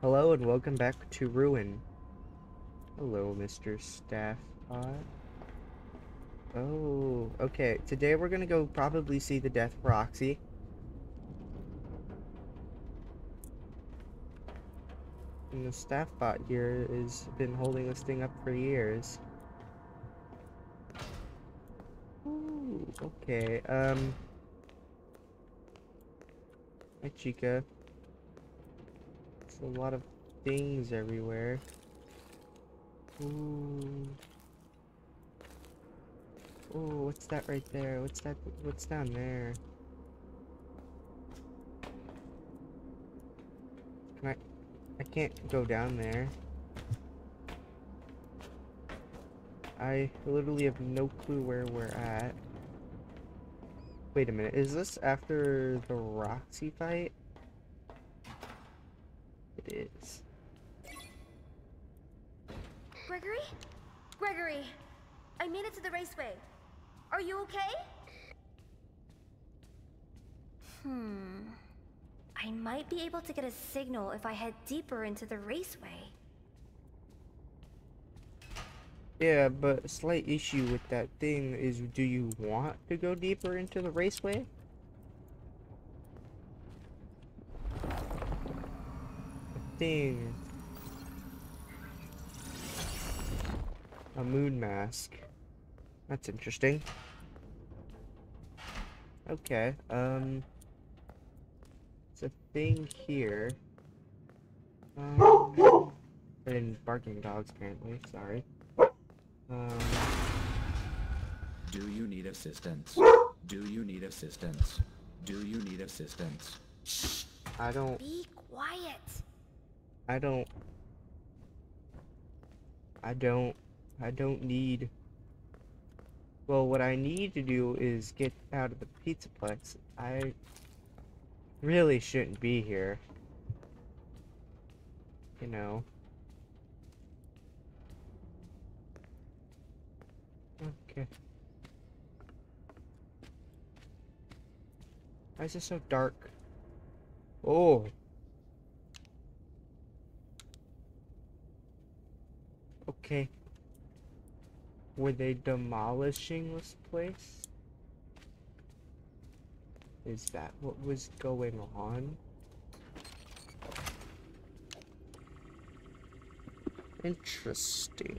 Hello and welcome back to Ruin. Hello, Mr. Staffbot. Oh, okay. Today we're gonna go probably see the death of Roxy. And the Staffbot here has been holding this thing up for years. Ooh, okay, um... Hi, Chica. A lot of things everywhere. Ooh. Ooh, what's that right there? What's that? What's down there? Can I? I can't go down there. I literally have no clue where we're at. Wait a minute, is this after the Roxy fight? It is. Gregory? Gregory! I made it to the raceway. Are you okay? Hmm. I might be able to get a signal if I head deeper into the raceway. Yeah, but a slight issue with that thing is do you want to go deeper into the raceway? Thing. A moon mask. That's interesting. Okay, um... It's a thing here. Um... And barking dogs, apparently. Sorry. Um, Do you need assistance? Do you need assistance? Do you need assistance? I don't, Be quiet. I don't, I don't, I don't need, well, what I need to do is get out of the Pizzaplex. I really shouldn't be here. You know. Okay. Why is it so dark? Oh. Okay. Were they demolishing this place? Is that what was going on? Interesting.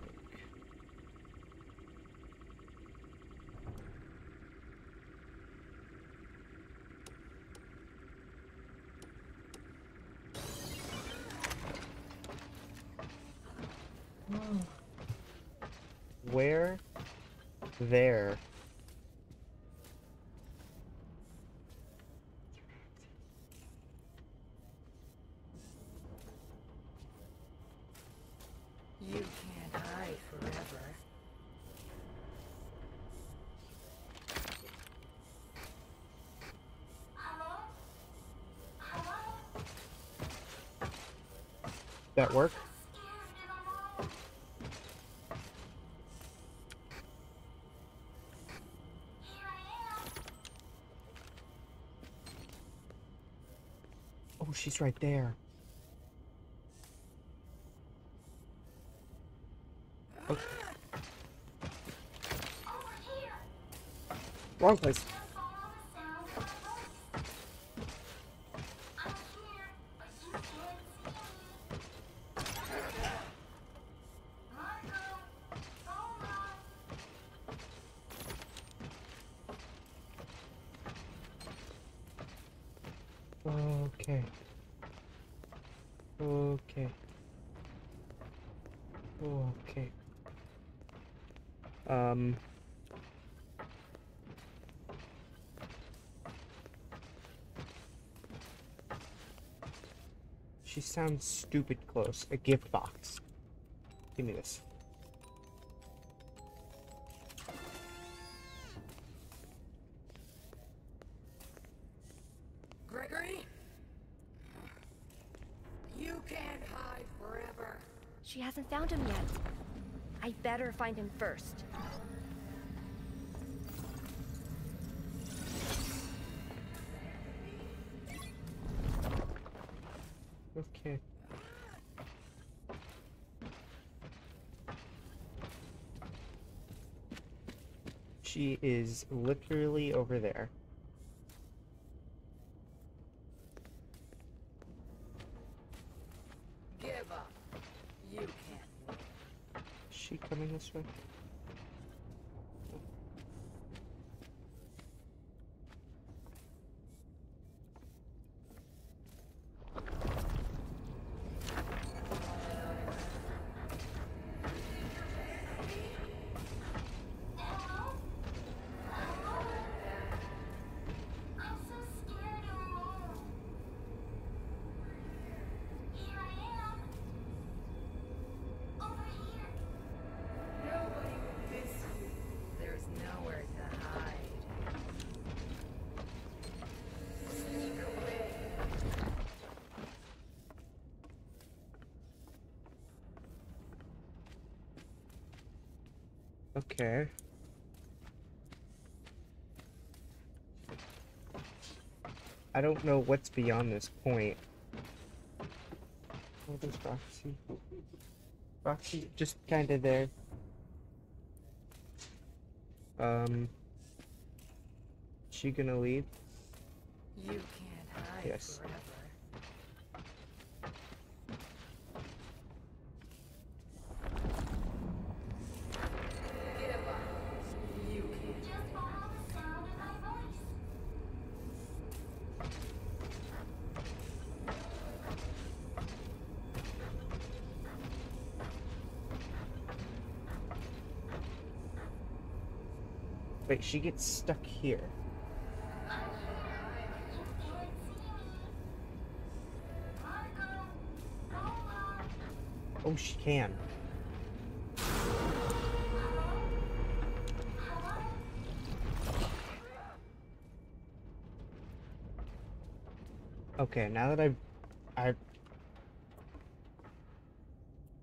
That work? Oh, she's right there. Okay. Wrong place. Sounds stupid close. A gift box. Give me this. Gregory? You can't hide forever. She hasn't found him yet. I better find him first. She is literally over there. Give up. You can't. Is she coming this way? I don't know what's beyond this point. Oh, there's Roxy. Roxy, just kind of there. Um. She gonna leave? You can't hide Yes. forever. She gets stuck here. Oh, she can. Okay, now that I've, I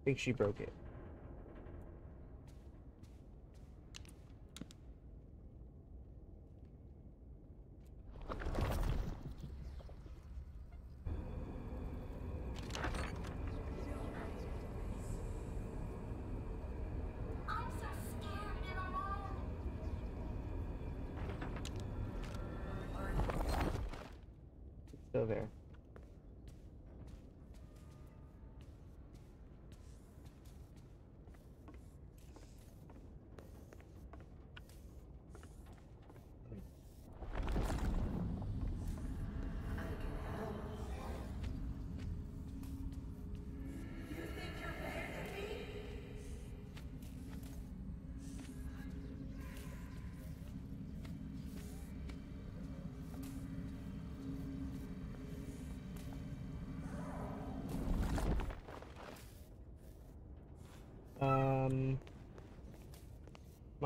think she broke it. I'm so scared and alone. It's still there.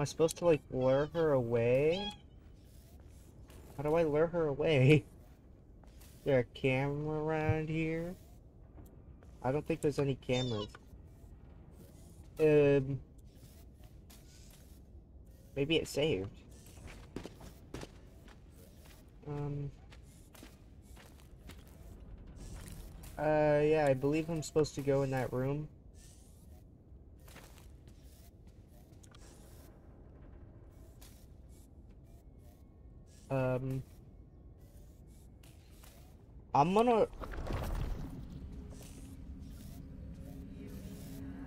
Am I supposed to like lure her away? How do I lure her away? Is there a camera around here? I don't think there's any cameras. Um, maybe it saved. Um. Uh, yeah, I believe I'm supposed to go in that room. Um, I'm gonna.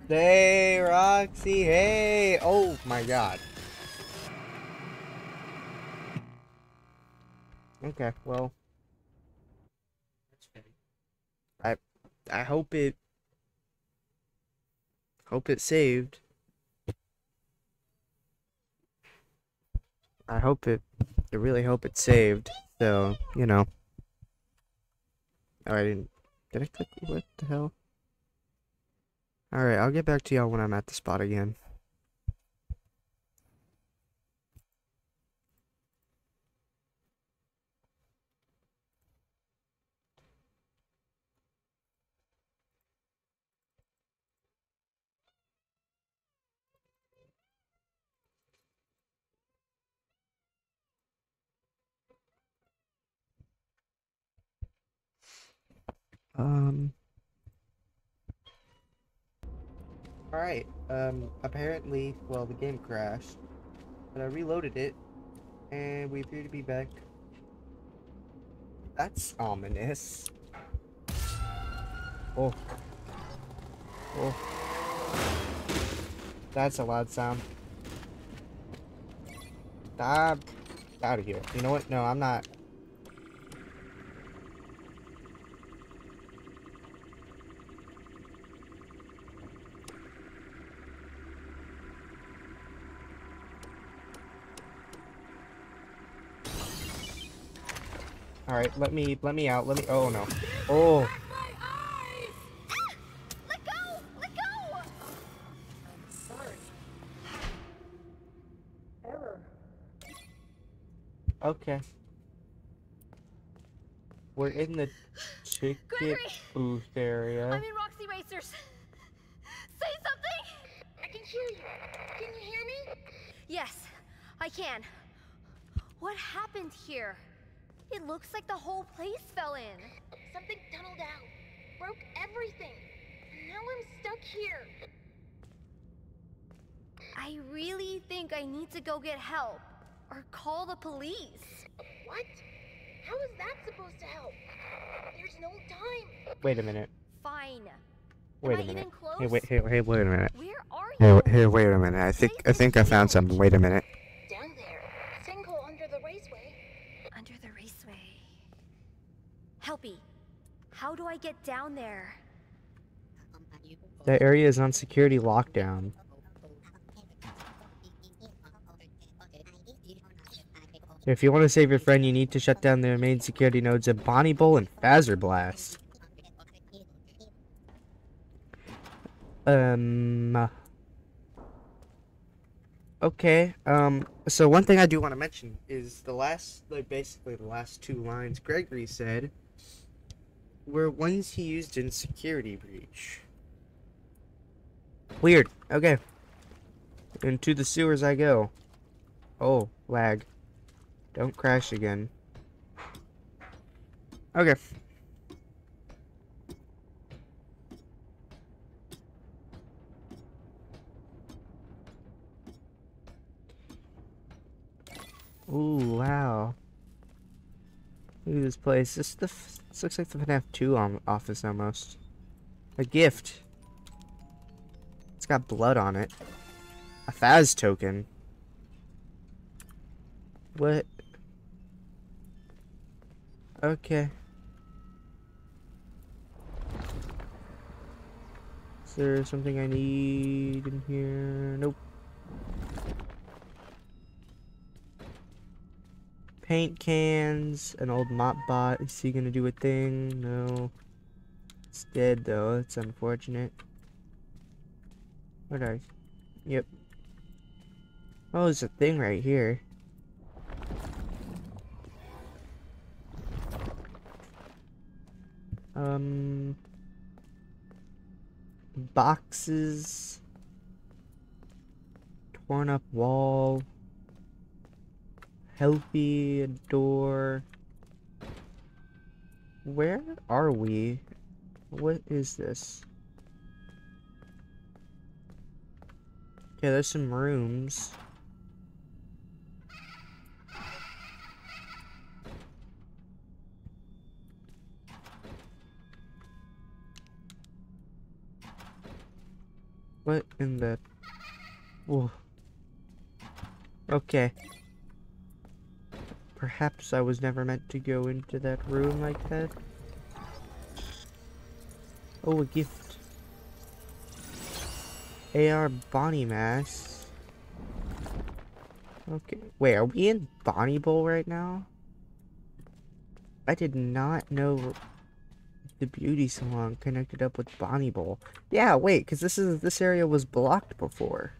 Hey, Roxy, hey! Oh my god. Okay, well. I I hope it hope it saved. I hope it I really hope it's saved. So, you know. Oh, I didn't did I click what the hell? Alright, I'll get back to y'all when I'm at the spot again. Um. Alright, um, apparently, well, the game crashed. But I reloaded it, and we appear to be back. That's ominous. Oh. Oh. That's a loud sound. Ah, out of here. You know what? No, I'm not. All right, let me let me out. Let me. Oh no. Oh. My eyes! Let go! Let go! I'm sorry. Error. Okay. We're in the chicken Gregory! booth area. I'm in Roxy Racers. Say something! I can hear you. Can you hear me? Yes, I can. What happened here? It looks like the whole place fell in. Something tunneled out. Broke everything. And now I'm stuck here. I really think I need to go get help or call the police. What? How is that supposed to help? There's no time. Wait a minute. Fine. Wait Am a I minute. even close? Hey, wait, hey, hey, wait a minute. Where are Hey, you? wait, hey, wait a minute. I think I think I found something. Wait a minute. Down there. Sinkhole under the raceway. Under the raceway. Helpy, how do I get down there? That area is on security lockdown. If you want to save your friend, you need to shut down the main security nodes at Bonnie Bowl and Fazer Blast. Um. Okay. Um. So one thing I do want to mention is the last, like basically the last two lines Gregory said, were ones he used in Security Breach. Weird. Okay. Into the sewers I go. Oh, lag. Don't crash again. Okay. Ooh, wow. Look at this place. This, the this looks like the FNAF 2 um, office almost. A gift. It's got blood on it. A Faz token. What? Okay. Is there something I need in here? Nope. Paint cans, an old mop bot. Is he gonna do a thing? No. It's dead though. It's unfortunate. What are? Yep. Oh, there's a thing right here. Um. Boxes. Torn up wall. Healthy door. Where are we? What is this? Okay, there's some rooms. What in the... Whoa. Okay. Perhaps I was never meant to go into that room like that. Oh, a gift. AR Bonnie Mask. Okay. Wait, are we in Bonnie Bowl right now? I did not know the beauty salon connected up with Bonnie Bowl. Yeah, wait, because this is this area was blocked before.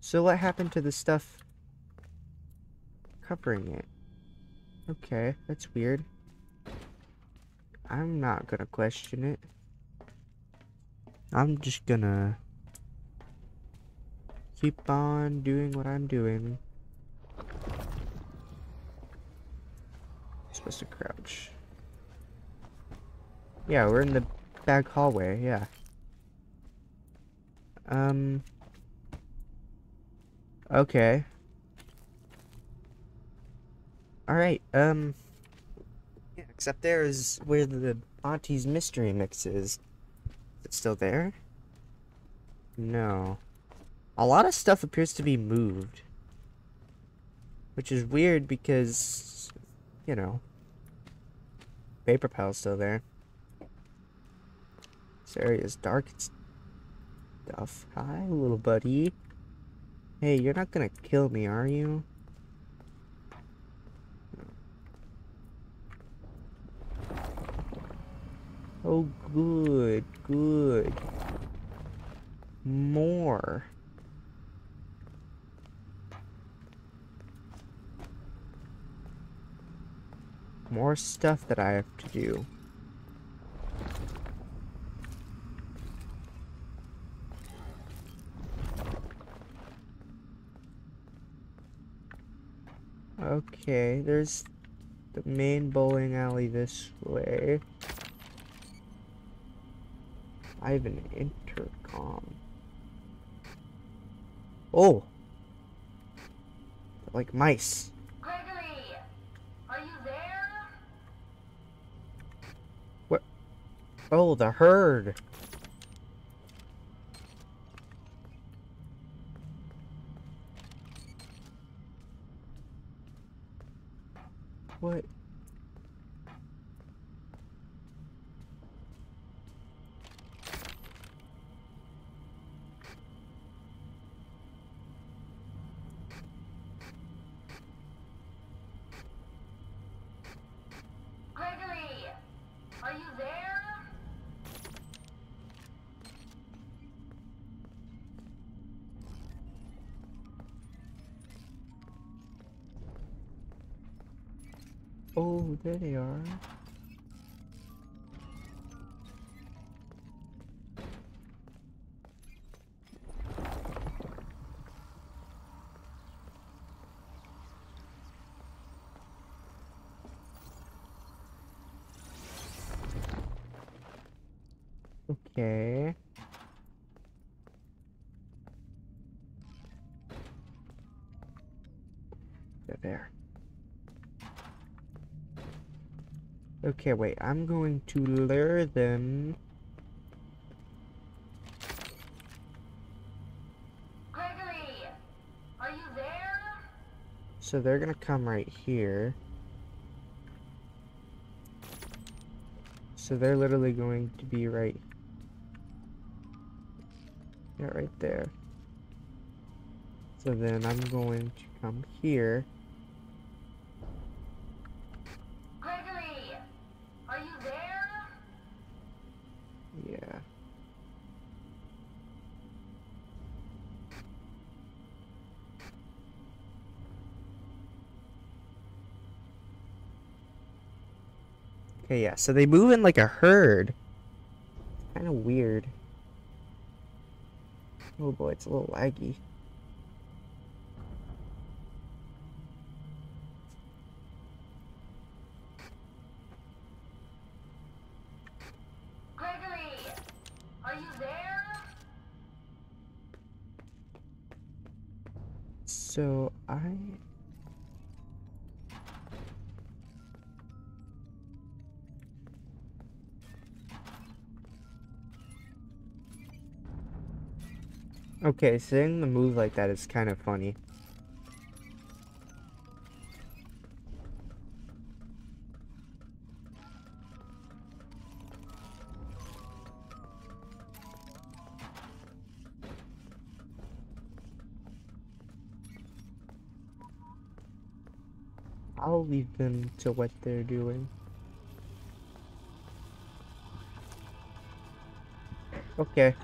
So what happened to the stuff covering it? Okay, that's weird. I'm not gonna question it. I'm just gonna keep on doing what I'm doing. Supposed to crouch. Yeah, we're in the back hallway, yeah. Um Okay. Alright, um... Yeah, except there is where the Auntie's Mystery Mix is. Is it still there? No. A lot of stuff appears to be moved. Which is weird because, you know, Paper Pal's still there. This area is dark and stuff. Hi, little buddy. Hey, you're not gonna kill me, are you? Oh, good, good. More. More stuff that I have to do. Okay, there's the main bowling alley this way. I have an intercom. Oh! Like mice. Gregory, are you there? What? Oh, the herd. What? Okay. They're there. Okay, wait. I'm going to lure them. Gregory, are you there? So they're gonna come right here. So they're literally going to be right. Yeah, right there. So then I'm going to come here. Gregory, are you there? Yeah. Okay, yeah, so they move in like a herd. Kind of weird. Oh boy, it's a little laggy. Gregory, are you there? So I Okay, seeing the move like that is kind of funny. I'll leave them to what they're doing. Okay.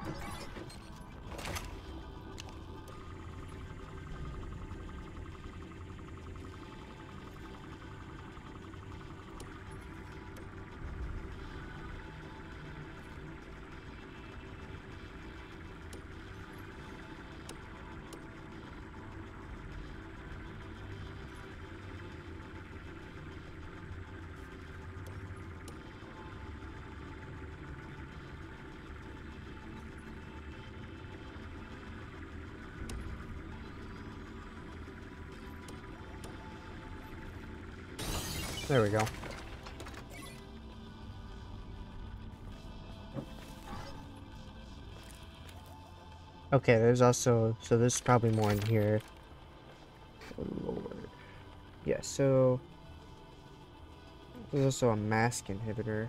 There we go. Okay, there's also so there's probably more in here. Oh. Yeah, so there's also a mask inhibitor.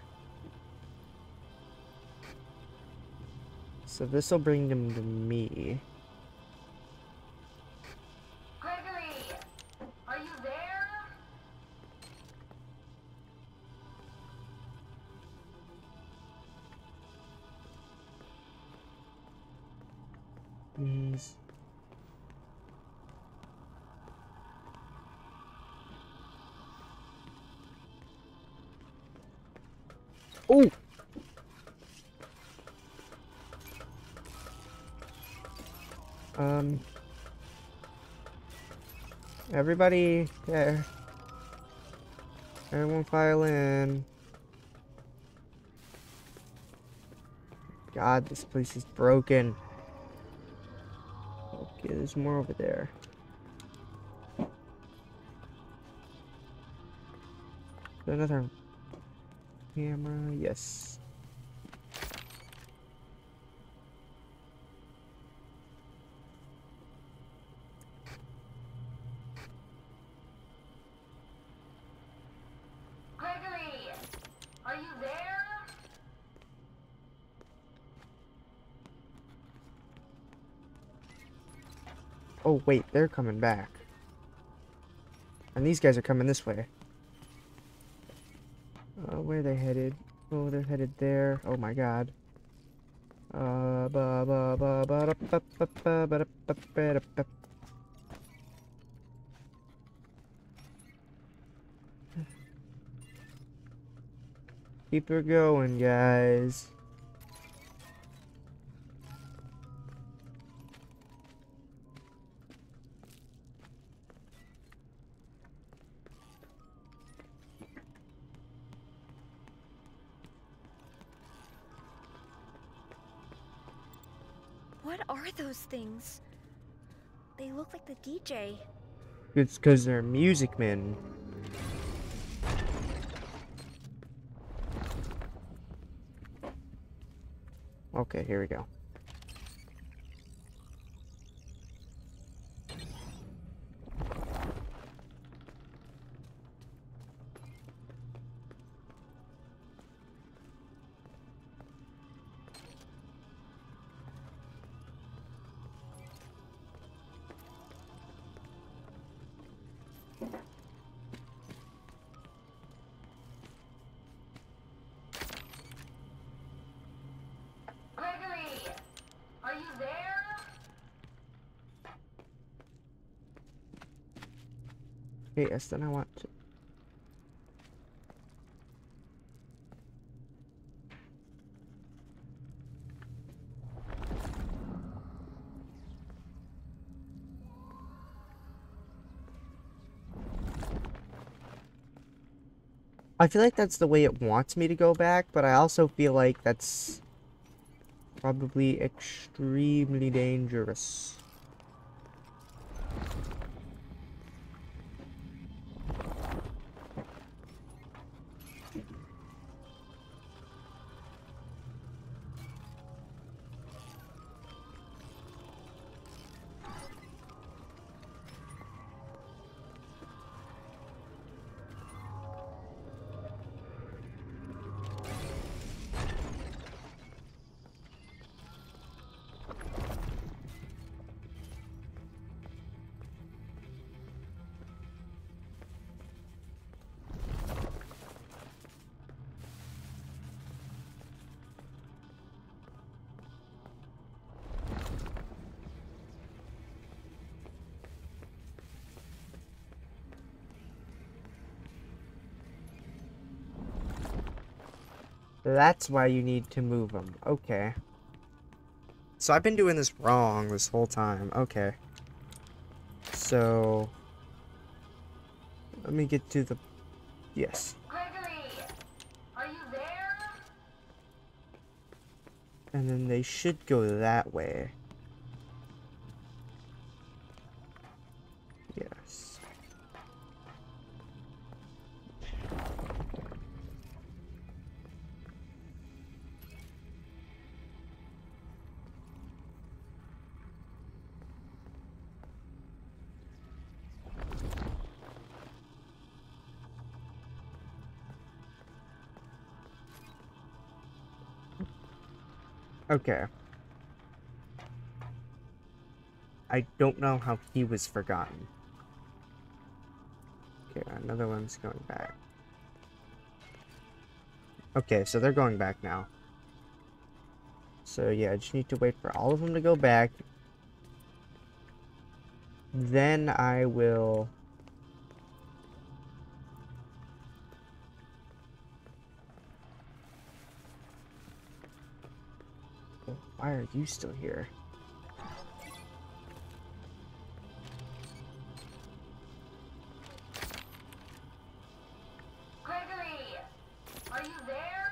So this will bring them to me. Everybody there. Everyone file in. God, this place is broken. Okay, there's more over there. Another camera, yes. Oh, wait, they're coming back. And these guys are coming this way. Uh, where are they headed? Oh, they're headed there. Oh my god. Keep her going, guys. What are those things? They look like the DJ. It's because they're music men. Okay, here we go. Yes, then I want to. I feel like that's the way it wants me to go back, but I also feel like that's probably extremely dangerous. That's why you need to move them. Okay. So I've been doing this wrong this whole time. Okay. So... Let me get to the... Yes. Gregory, are you there? And then they should go that way. Okay. I don't know how he was forgotten. Okay, another one's going back. Okay, so they're going back now. So yeah, I just need to wait for all of them to go back. Then I will... Why are you still here? Gregory, are you there?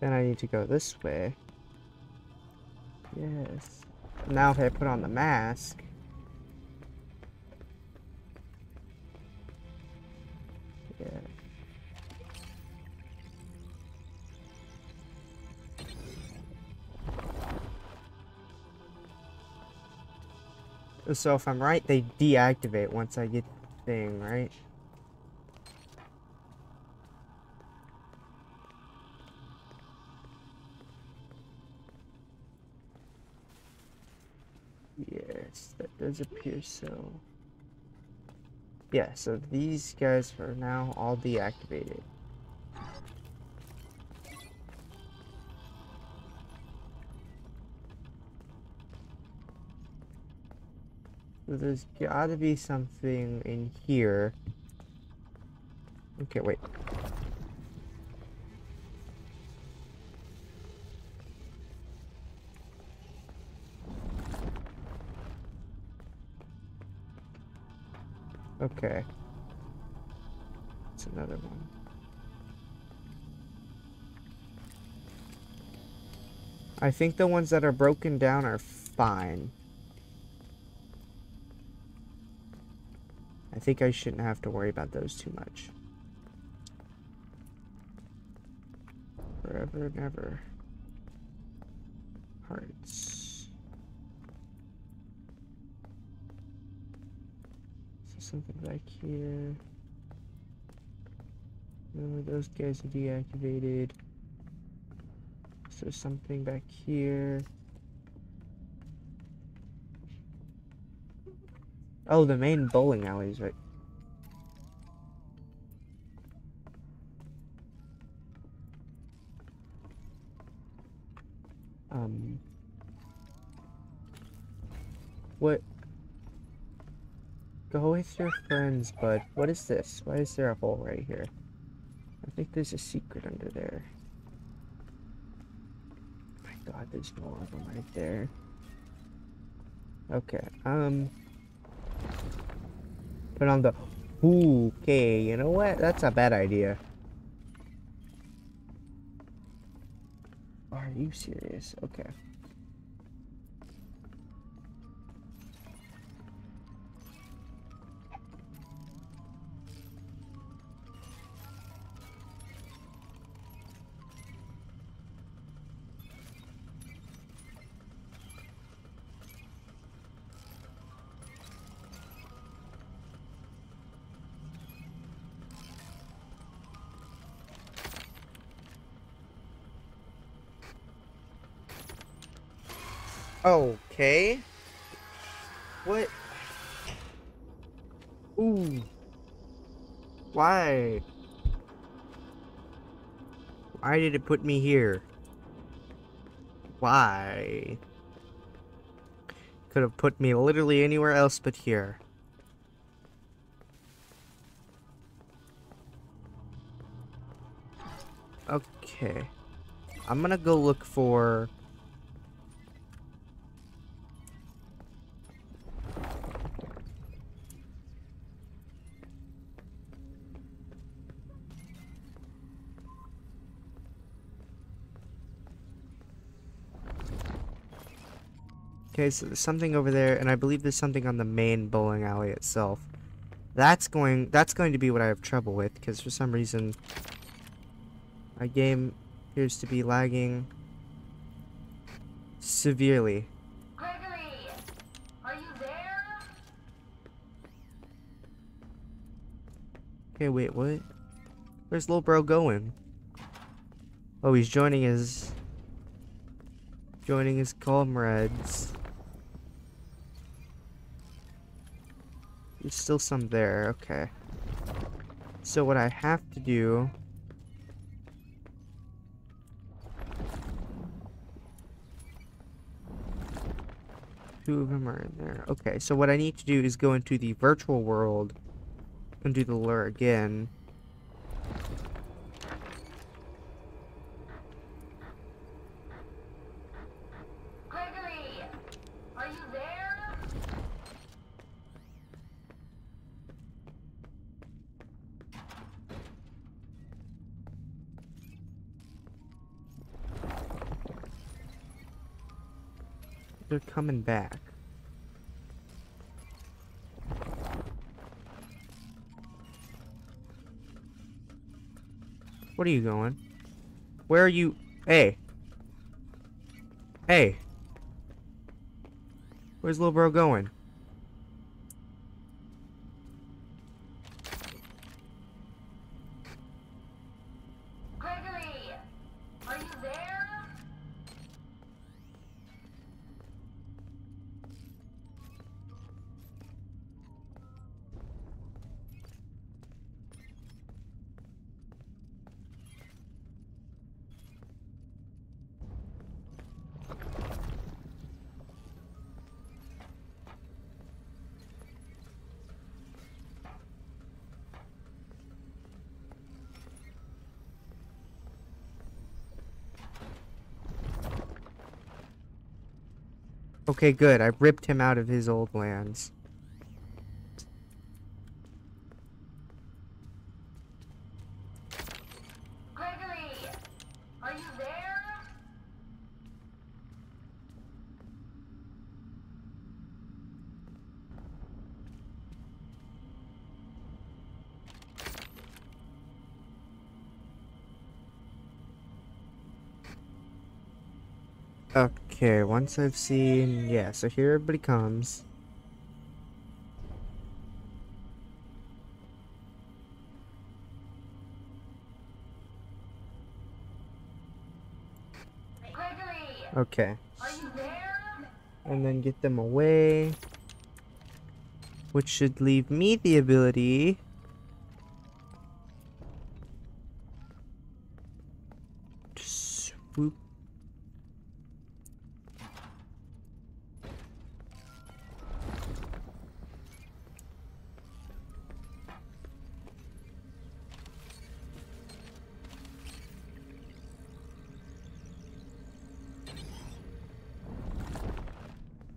Then I need to go this way. Yes. Now if I put on the mask... So if I'm right, they deactivate once I get the thing, right? Yes, that does appear so. Yeah, so these guys are now all deactivated. So there's gotta be something in here. Okay, wait. Okay. It's another one. I think the ones that are broken down are fine. I think I shouldn't have to worry about those too much. Forever and ever. Hearts. So something back here. No, those guys are deactivated. So something back here. Oh, the main bowling alley is right. Um. What? Go with your friends, bud. What is this? Why is there a hole right here? I think there's a secret under there. My god, there's more of them right there. Okay, um... Put on the... Okay, you know what? That's a bad idea. Are you serious? Okay. Okay. What? Ooh. Why? Why did it put me here? Why? Could have put me literally anywhere else but here. Okay. I'm gonna go look for... Okay, so there's something over there, and I believe there's something on the main bowling alley itself. That's going that's going to be what I have trouble with, because for some reason my game appears to be lagging severely. Gregory, are you there? Okay, wait, what? Where's little bro going? Oh, he's joining his... Joining his comrades. There's still some there, okay. So what I have to do... Two of them are in there. Okay, so what I need to do is go into the virtual world and do the lure again. They're coming back. What are you going? Where are you? Hey. Hey. Where's little bro going? Okay, good. I ripped him out of his old lands. Okay, once I've seen... Yeah, so here everybody comes. Okay. are you there? And then get them away. Which should leave me the ability... to swoop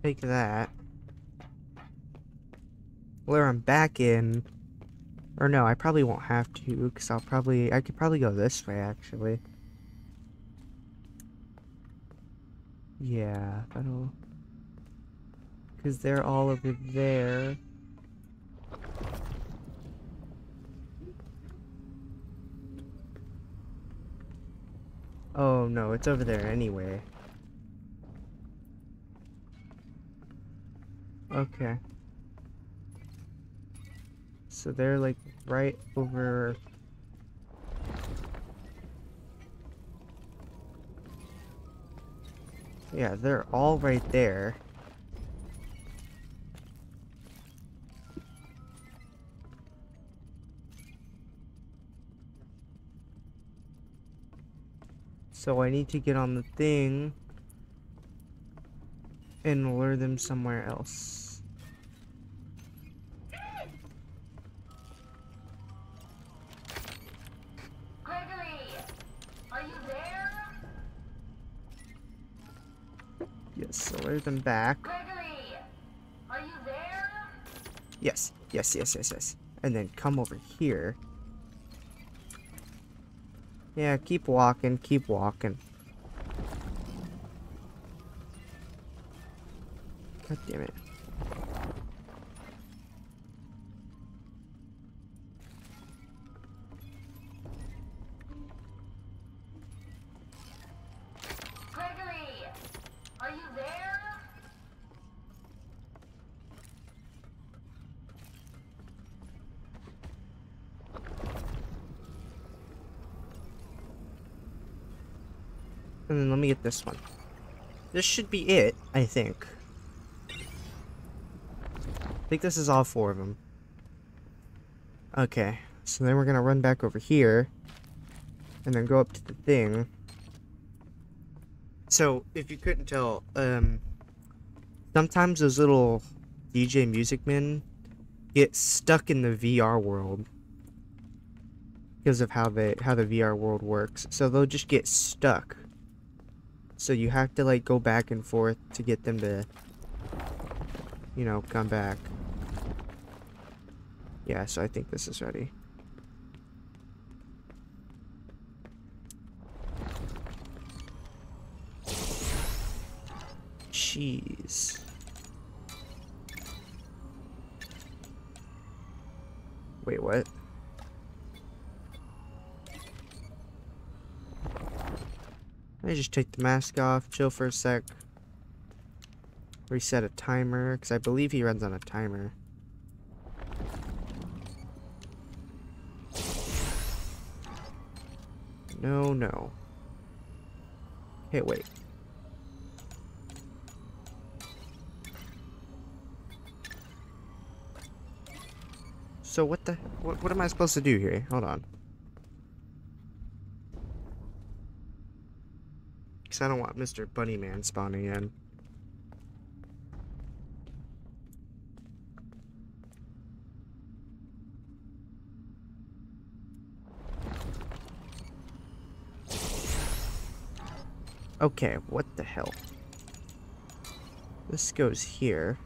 Take that. Him back in. Or no, I probably won't have to, because I'll probably... I could probably go this way, actually. Yeah, that'll... Because they're all over there. Oh, no, it's over there anyway. Okay. So they're like right over. Yeah, they're all right there. So I need to get on the thing and lure them somewhere else. Gregory, are you there? Yes, so lure them back. Gregory, are you there? Yes, yes, yes, yes, yes. And then come over here. Yeah, keep walking, keep walking. God damn it. And then hmm, let me get this one. This should be it, I think. I think this is all four of them. Okay, so then we're gonna run back over here. And then go up to the thing. So, if you couldn't tell, um, sometimes those little DJ Music Men get stuck in the VR world because of how the how the VR world works. So they'll just get stuck. So you have to like go back and forth to get them to you know, come back. Yeah, so I think this is ready. Cheese. Wait, what? I just take the mask off, chill for a sec. Reset a timer, because I believe he runs on a timer. No, no. Hey, wait. So what the what what am I supposed to do here? Hold on. Cause I don't want Mr. Bunny Man spawning in. Okay, what the hell? This goes here.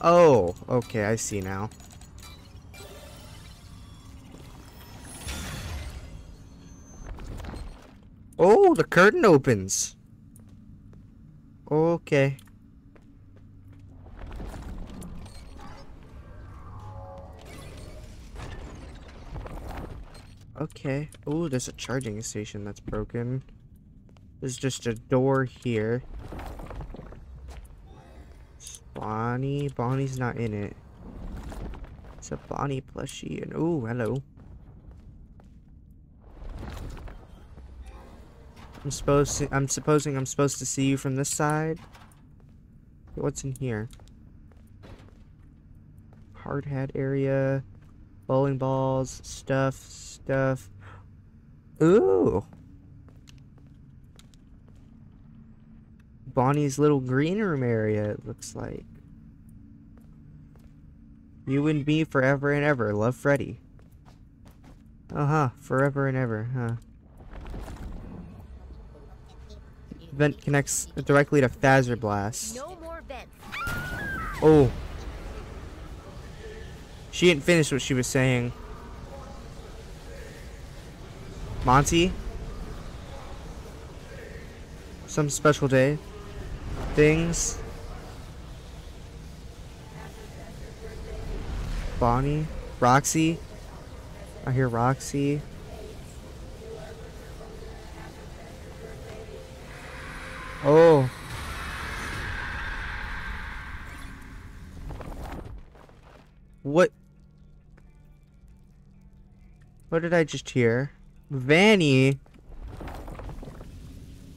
Oh, okay, I see now. Oh, the curtain opens. Okay. Okay. Oh, there's a charging station that's broken. There's just a door here. It's Bonnie. Bonnie's not in it. It's a Bonnie plushie. And oh, hello. I'm supposed to, I'm supposing I'm supposed to see you from this side. What's in here? Hard hat area, bowling balls, stuff, stuff. Ooh. Bonnie's little green room area, it looks like. You and me forever and ever. Love Freddy. Uh-huh. Forever and ever, huh? Vent connects directly to Fazer Blast. No more vents. Oh. She didn't finish what she was saying. Monty? Some special day? Things? Bonnie? Roxy? I hear Roxy. Did I just hear? Vanny.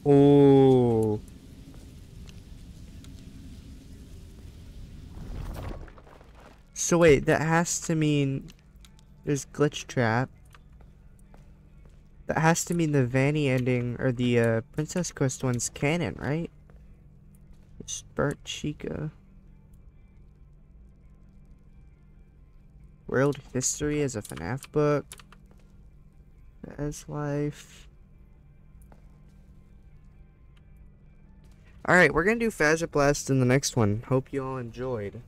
Oh. So wait, that has to mean there's Glitchtrap. That has to mean the Vanny ending or the uh, Princess Quest one's canon, right? It's Bert Chica. World History as a FNAF book. As life. Alright, we're gonna do Fazer Blast in the next one. Hope you all enjoyed.